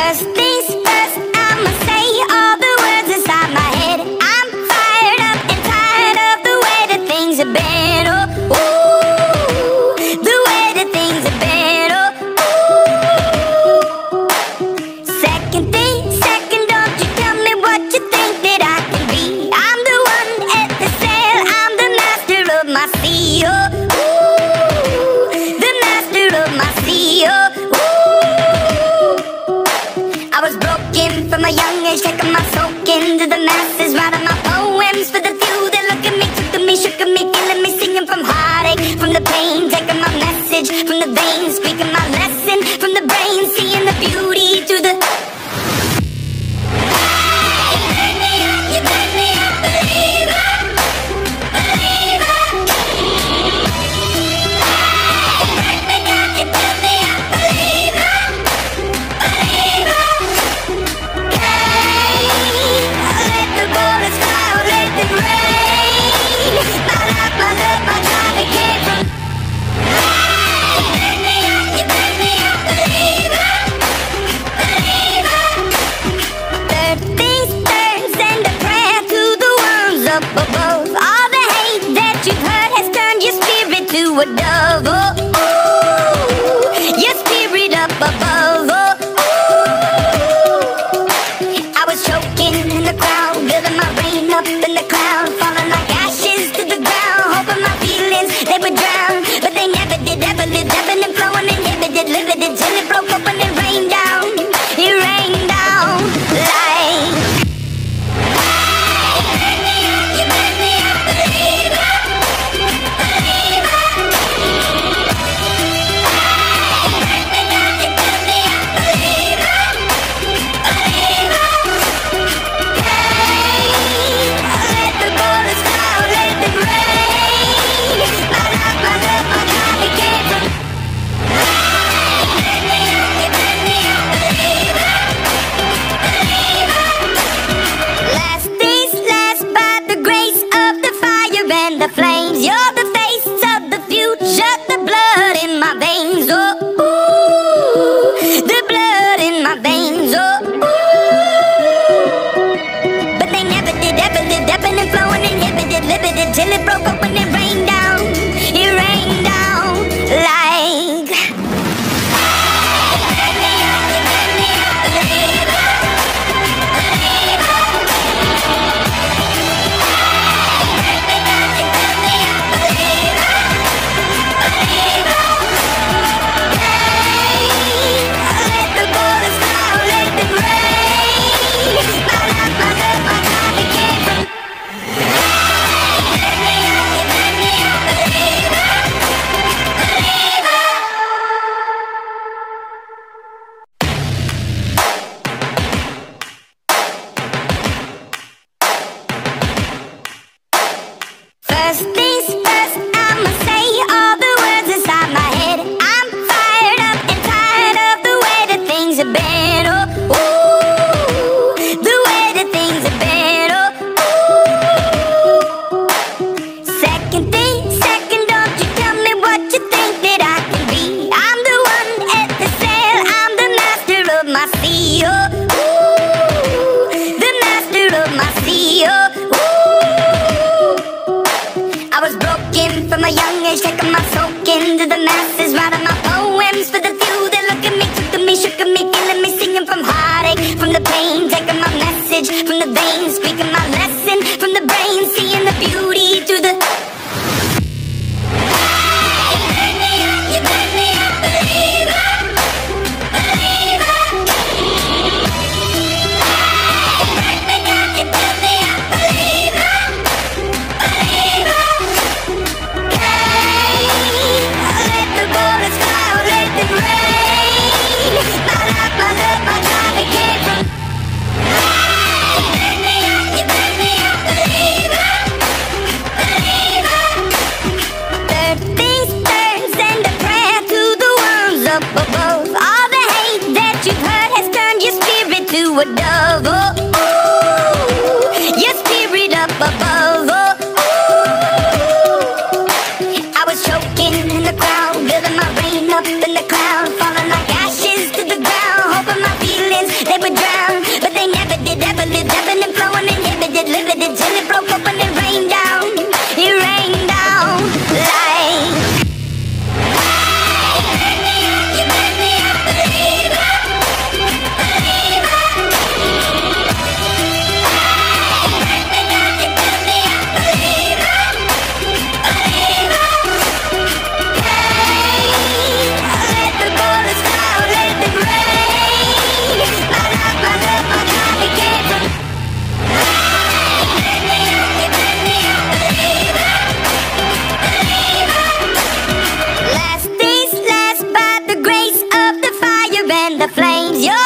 Just things a dove. from a young age, taking my soak into the masses, writing my poems for the few that look at me, took me, shook me, killing me, singing from heartache, from the pain, taking my message from the veins, speaking my lesson from the brain, seeing the beauty. above. All the hate that you've heard has turned your spirit to a dove. Oh, oh. Я